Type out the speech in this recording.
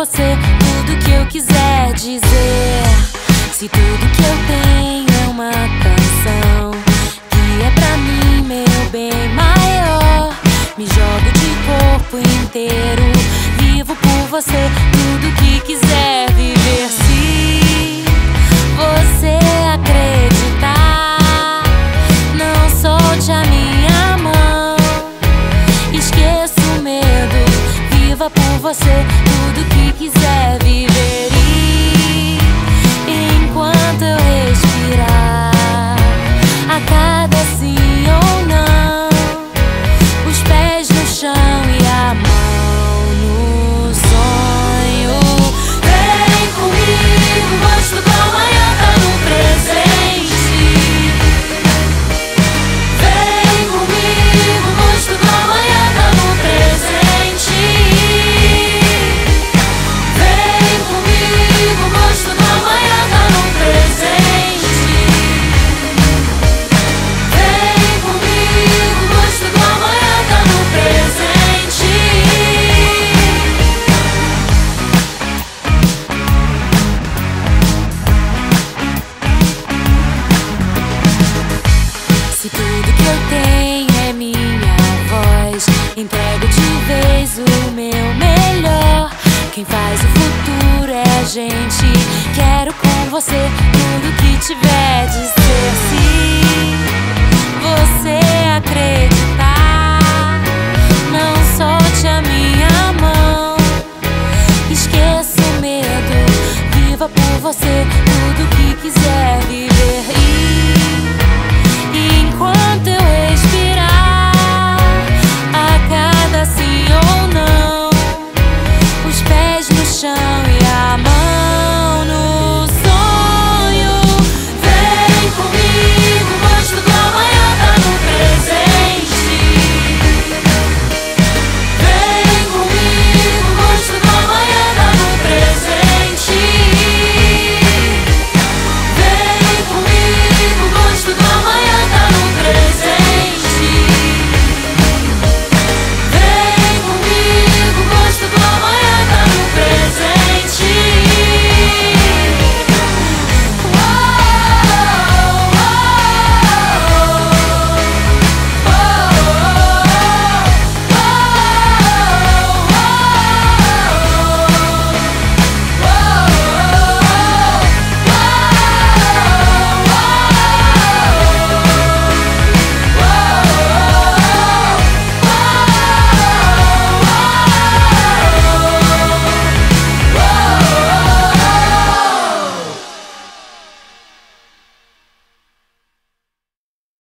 você tudo que eu quiser dizer. Se tudo que eu tenho é uma canção que é pra mim, meu bem maior, me jogo de corpo inteiro, vivo por você por você tudo que quiser viver. Se tudo que eu tenho é minha voz, entrego de vez o meu melhor. Quem faz o futuro é a gente. Quero com você tudo que tiver de ser. Se você acreditar, não solte a minha mão. Esqueça o medo, viva por você